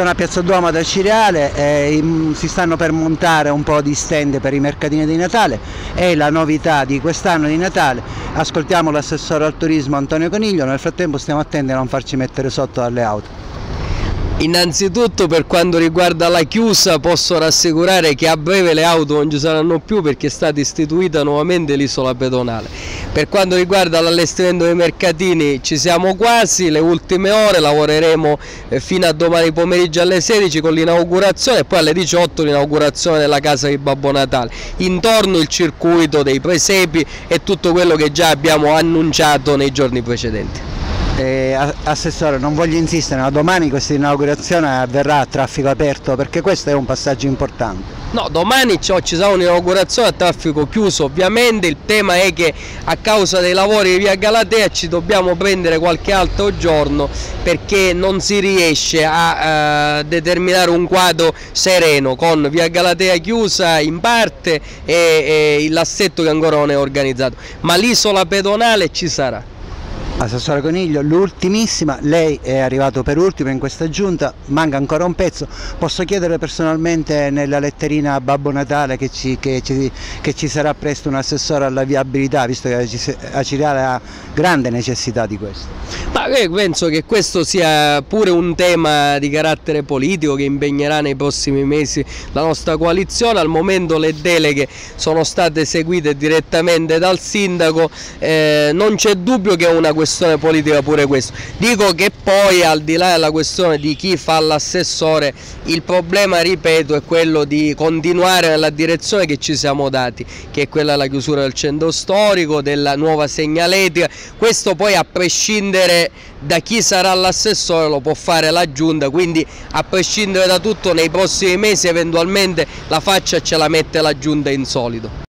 Sono a Piazza Duomo ad Acireale, eh, si stanno per montare un po' di stand per i mercatini di Natale, è la novità di quest'anno di Natale, ascoltiamo l'assessore al turismo Antonio Coniglio, nel frattempo stiamo attenti a non farci mettere sotto dalle auto. Innanzitutto per quanto riguarda la chiusa posso rassicurare che a breve le auto non ci saranno più perché è stata istituita nuovamente l'isola pedonale. Per quanto riguarda l'allestimento dei mercatini ci siamo quasi, le ultime ore lavoreremo eh, fino a domani pomeriggio alle 16 con l'inaugurazione e poi alle 18 l'inaugurazione della casa di Babbo Natale. Intorno il circuito dei presepi e tutto quello che già abbiamo annunciato nei giorni precedenti. Eh, assessore, non voglio insistere, ma domani questa inaugurazione avverrà a traffico aperto perché questo è un passaggio importante. No, domani ci sarà un'inaugurazione a traffico chiuso, ovviamente il tema è che a causa dei lavori di via Galatea ci dobbiamo prendere qualche altro giorno perché non si riesce a uh, determinare un quadro sereno con via Galatea chiusa in parte e, e l'assetto che ancora non è organizzato, ma l'isola pedonale ci sarà. Assessore Coniglio, l'ultimissima, lei è arrivato per ultimo in questa giunta, manca ancora un pezzo, posso chiedere personalmente nella letterina a Babbo Natale che ci, che ci, che ci sarà presto un assessore alla viabilità, visto che Acireale ha grande necessità di questo? Ma penso che questo sia pure un tema di carattere politico che impegnerà nei prossimi mesi la nostra coalizione, al momento le deleghe sono state eseguite direttamente dal sindaco, eh, non c'è dubbio che è una questione questione politica pure questo. Dico che poi al di là della questione di chi fa l'assessore, il problema, ripeto, è quello di continuare nella direzione che ci siamo dati, che è quella della chiusura del centro storico, della nuova segnaletica, questo poi a prescindere da chi sarà l'assessore lo può fare la giunta, quindi a prescindere da tutto nei prossimi mesi eventualmente la faccia ce la mette la giunta in solido.